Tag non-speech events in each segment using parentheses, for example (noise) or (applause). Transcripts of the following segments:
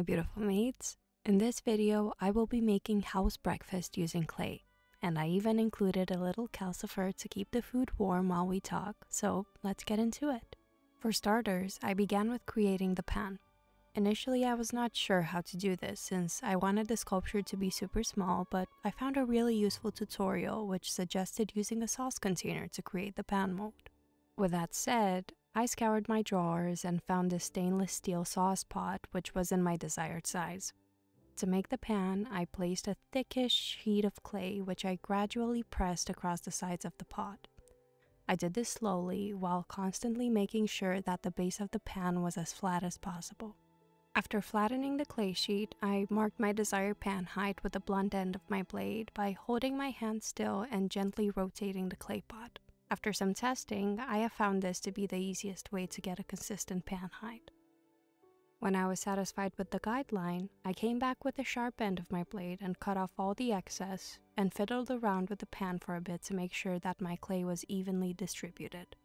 my beautiful mates. In this video, I will be making Howl's breakfast using clay. And I even included a little calcifer to keep the food warm while we talk, so let's get into it. For starters, I began with creating the pan. Initially, I was not sure how to do this since I wanted the sculpture to be super small, but I found a really useful tutorial which suggested using a sauce container to create the pan mold. With that said, I scoured my drawers and found a stainless steel sauce pot which was in my desired size. To make the pan, I placed a thickish sheet of clay which I gradually pressed across the sides of the pot. I did this slowly while constantly making sure that the base of the pan was as flat as possible. After flattening the clay sheet, I marked my desired pan height with the blunt end of my blade by holding my hand still and gently rotating the clay pot. After some testing, I have found this to be the easiest way to get a consistent pan height. When I was satisfied with the guideline, I came back with the sharp end of my blade and cut off all the excess and fiddled around with the pan for a bit to make sure that my clay was evenly distributed.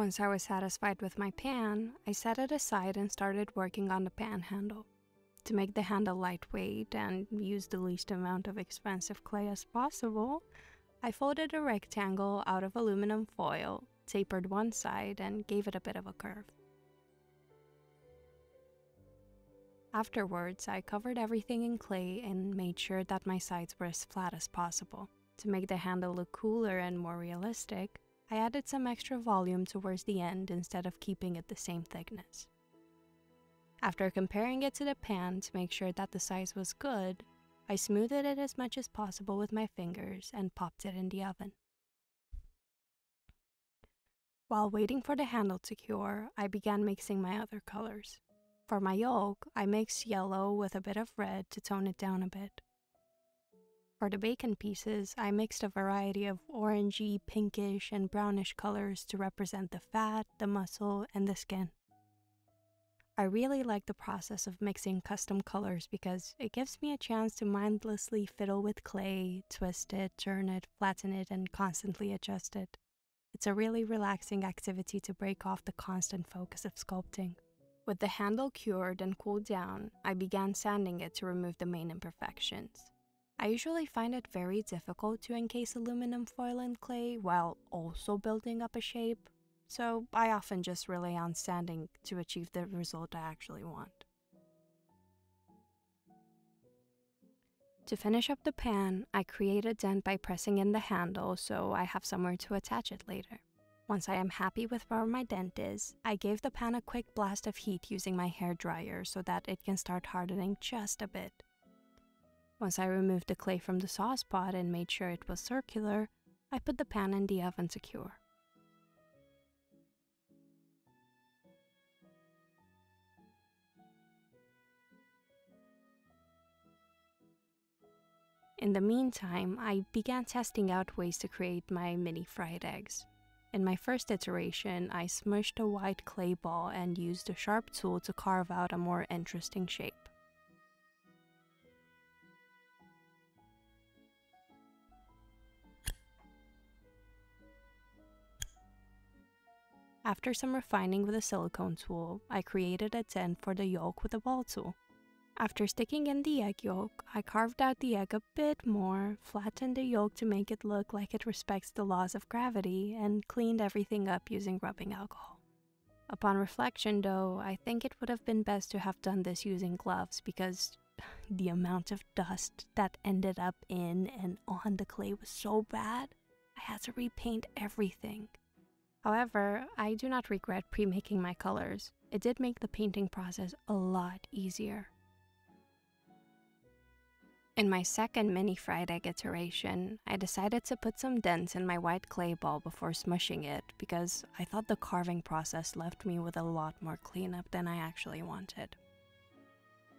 Once I was satisfied with my pan, I set it aside and started working on the pan handle. To make the handle lightweight and use the least amount of expensive clay as possible, I folded a rectangle out of aluminum foil, tapered one side, and gave it a bit of a curve. Afterwards, I covered everything in clay and made sure that my sides were as flat as possible. To make the handle look cooler and more realistic, I added some extra volume towards the end instead of keeping it the same thickness. After comparing it to the pan to make sure that the size was good, I smoothed it as much as possible with my fingers and popped it in the oven. While waiting for the handle to cure, I began mixing my other colors. For my yolk, I mixed yellow with a bit of red to tone it down a bit. For the bacon pieces, I mixed a variety of orangey, pinkish, and brownish colors to represent the fat, the muscle, and the skin. I really like the process of mixing custom colors because it gives me a chance to mindlessly fiddle with clay, twist it, turn it, flatten it, and constantly adjust it. It's a really relaxing activity to break off the constant focus of sculpting. With the handle cured and cooled down, I began sanding it to remove the main imperfections. I usually find it very difficult to encase aluminum foil in clay while also building up a shape, so I often just rely on sanding to achieve the result I actually want. To finish up the pan, I create a dent by pressing in the handle so I have somewhere to attach it later. Once I am happy with where my dent is, I gave the pan a quick blast of heat using my hair dryer so that it can start hardening just a bit. Once I removed the clay from the sauce pot and made sure it was circular, I put the pan in the oven to cure. In the meantime, I began testing out ways to create my mini fried eggs. In my first iteration, I smushed a white clay ball and used a sharp tool to carve out a more interesting shape. After some refining with a silicone tool, I created a dent for the yolk with a ball tool. After sticking in the egg yolk, I carved out the egg a bit more, flattened the yolk to make it look like it respects the laws of gravity, and cleaned everything up using rubbing alcohol. Upon reflection, though, I think it would have been best to have done this using gloves because (sighs) the amount of dust that ended up in and on the clay was so bad, I had to repaint everything. However, I do not regret pre-making my colors. It did make the painting process a lot easier. In my second mini fried egg iteration, I decided to put some dents in my white clay ball before smushing it because I thought the carving process left me with a lot more cleanup than I actually wanted.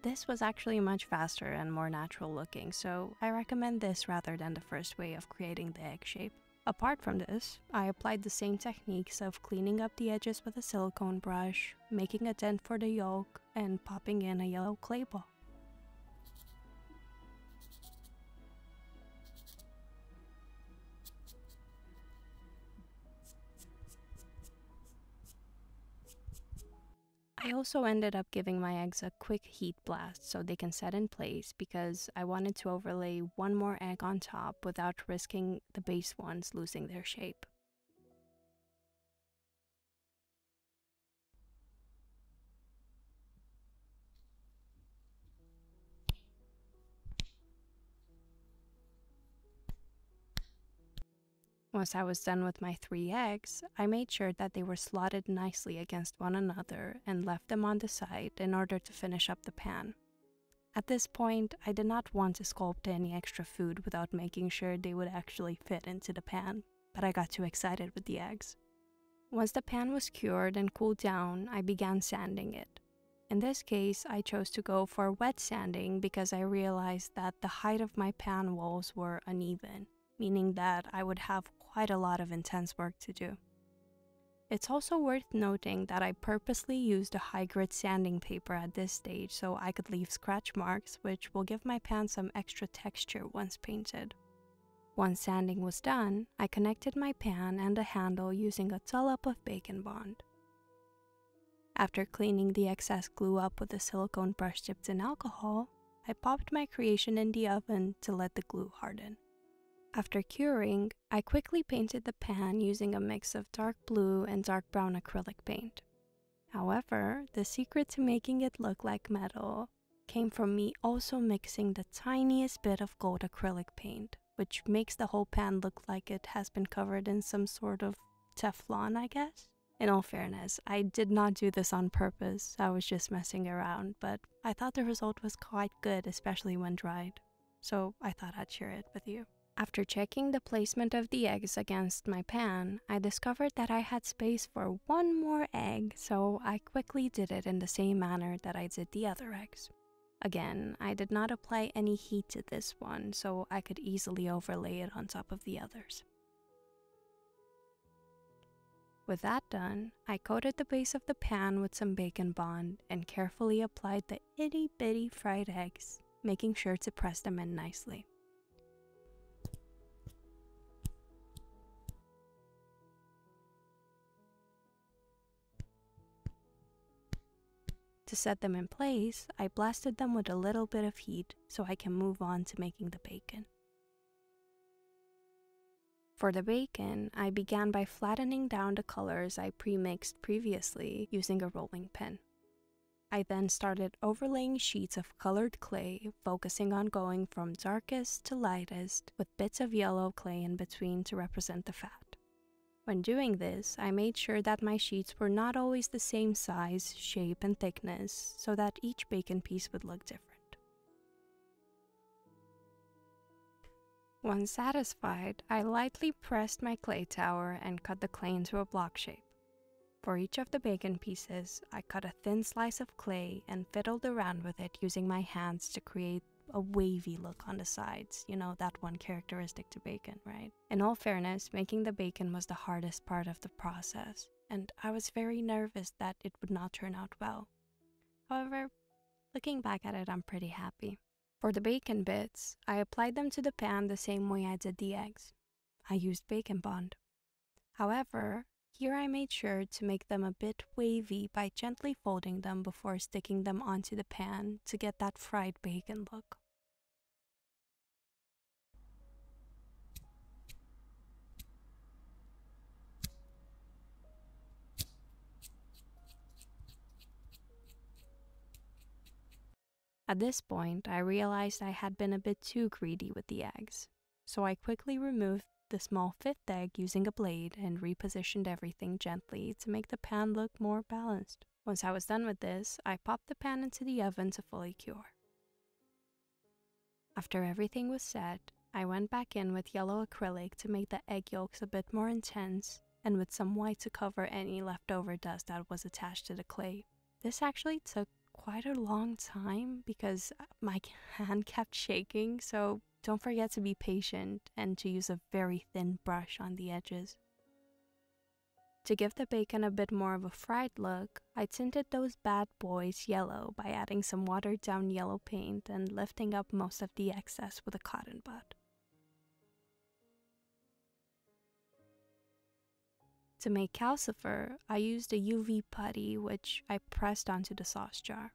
This was actually much faster and more natural looking, so I recommend this rather than the first way of creating the egg shape. Apart from this, I applied the same techniques of cleaning up the edges with a silicone brush, making a dent for the yolk, and popping in a yellow clay ball. I also ended up giving my eggs a quick heat blast so they can set in place because I wanted to overlay one more egg on top without risking the base ones losing their shape. Once I was done with my three eggs, I made sure that they were slotted nicely against one another and left them on the side in order to finish up the pan. At this point, I did not want to sculpt any extra food without making sure they would actually fit into the pan, but I got too excited with the eggs. Once the pan was cured and cooled down, I began sanding it. In this case, I chose to go for wet sanding because I realized that the height of my pan walls were uneven, meaning that I would have quite a lot of intense work to do. It's also worth noting that I purposely used a high grit sanding paper at this stage so I could leave scratch marks, which will give my pan some extra texture once painted. Once sanding was done, I connected my pan and the handle using a dollop of Bake-and-Bond. After cleaning the excess glue up with the silicone brush dipped in alcohol, I popped my creation in the oven to let the glue harden. After curing, I quickly painted the pan using a mix of dark blue and dark brown acrylic paint. However, the secret to making it look like metal came from me also mixing the tiniest bit of gold acrylic paint, which makes the whole pan look like it has been covered in some sort of Teflon, I guess. In all fairness, I did not do this on purpose, I was just messing around, but I thought the result was quite good, especially when dried. So I thought I'd share it with you. After checking the placement of the eggs against my pan, I discovered that I had space for one more egg, so I quickly did it in the same manner that I did the other eggs. Again, I did not apply any heat to this one, so I could easily overlay it on top of the others. With that done, I coated the base of the pan with some Bake-and-Bond and carefully applied the itty bitty fried eggs, making sure to press them in nicely. To set them in place, I blasted them with a little bit of heat so I can move on to making the bacon. For the bacon, I began by flattening down the colors I pre-mixed previously using a rolling pin. I then started overlaying sheets of colored clay, focusing on going from darkest to lightest with bits of yellow clay in between to represent the fat. When doing this, I made sure that my sheets were not always the same size, shape, and thickness so that each bacon piece would look different. Once satisfied, I lightly pressed my clay tower and cut the clay into a block shape. For each of the bacon pieces, I cut a thin slice of clay and fiddled around with it using my hands to create a wavy look on the sides. You know, that one characteristic to bacon, right? In all fairness, making the bacon was the hardest part of the process, and I was very nervous that it would not turn out well. However, looking back at it, I'm pretty happy. For the bacon bits, I applied them to the pan the same way I did the eggs. I used Bake-and-Bond. However, here I made sure to make them a bit wavy by gently folding them before sticking them onto the pan to get that fried bacon look. At this point, I realized I had been a bit too greedy with the eggs, so I quickly removed the small fifth egg using a blade and repositioned everything gently to make the pan look more balanced. Once I was done with this, I popped the pan into the oven to fully cure. After everything was set, I went back in with yellow acrylic to make the egg yolks a bit more intense and with some white to cover any leftover dust that was attached to the clay. This actually took quite a long time because my (laughs) hand kept shaking, so don't forget to be patient and to use a very thin brush on the edges. To give the bacon a bit more of a fried look, I tinted those bad boys yellow by adding some watered down yellow paint and lifting up most of the excess with a cotton bud. To make calcifer, I used a UV putty which I pressed onto the sauce jar.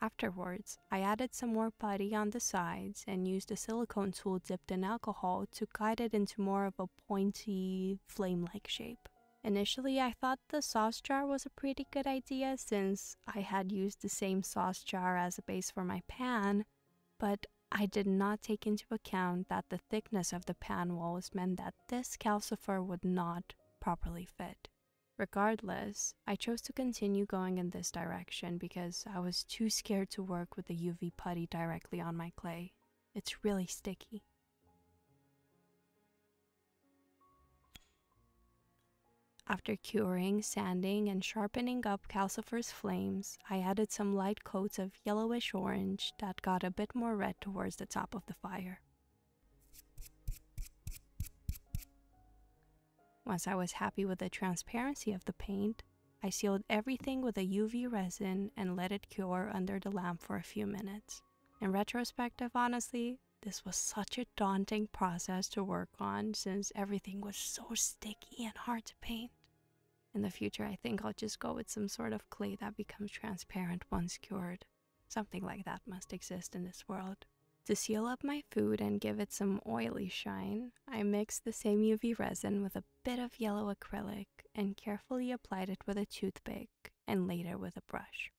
Afterwards, I added some more putty on the sides and used a silicone tool dipped in alcohol to guide it into more of a pointy, flame like shape. Initially, I thought the sauce jar was a pretty good idea since I had used the same sauce jar as a base for my pan, but I did not take into account that the thickness of the pan walls meant that this calcifer would not properly fit. Regardless, I chose to continue going in this direction because I was too scared to work with the UV putty directly on my clay. It's really sticky. After curing, sanding, and sharpening up calcifer's flames, I added some light coats of yellowish orange that got a bit more red towards the top of the fire. Once I was happy with the transparency of the paint, I sealed everything with a UV resin and let it cure under the lamp for a few minutes. In retrospective, honestly, this was such a daunting process to work on since everything was so sticky and hard to paint. In the future, I think I'll just go with some sort of clay that becomes transparent once cured. Something like that must exist in this world. To seal up my food and give it some oily shine, I mixed the same UV resin with a bit of yellow acrylic and carefully applied it with a toothpick and later with a brush.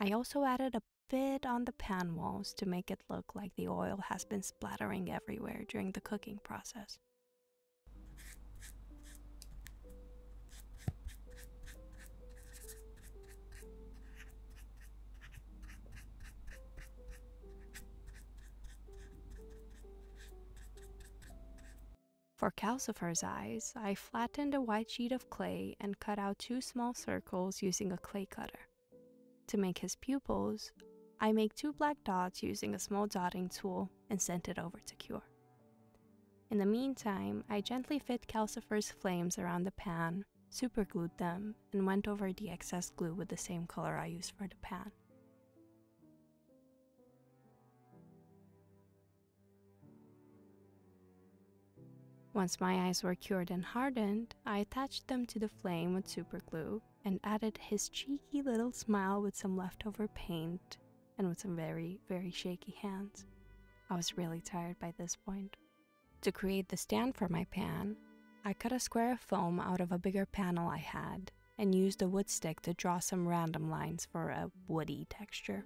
I also added a bit on the pan walls to make it look like the oil has been splattering everywhere during the cooking process. For Calcifer's eyes, I flattened a white sheet of clay and cut out two small circles using a clay cutter. To make his pupils, I make two black dots using a small dotting tool and sent it over to cure. In the meantime, I gently fit Calcifer's flames around the pan, superglued them, and went over the excess glue with the same color I used for the pan. Once my eyes were cured and hardened, I attached them to the flame with superglue and added his cheeky little smile with some leftover paint and with some very, very shaky hands. I was really tired by this point. To create the stand for my pan, I cut a square of foam out of a bigger panel I had and used a wood stick to draw some random lines for a woody texture.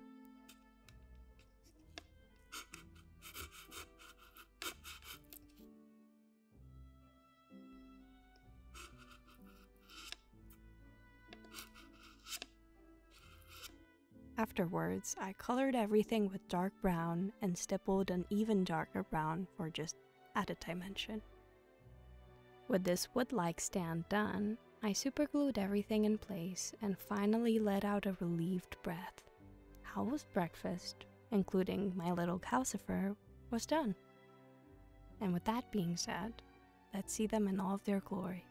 Afterwards, I colored everything with dark brown and stippled an even darker brown for just added dimension. With this wood-like stand done, I superglued everything in place and finally let out a relieved breath. Howl's breakfast, including my little calcifer, was done. And with that being said, let's see them in all of their glory.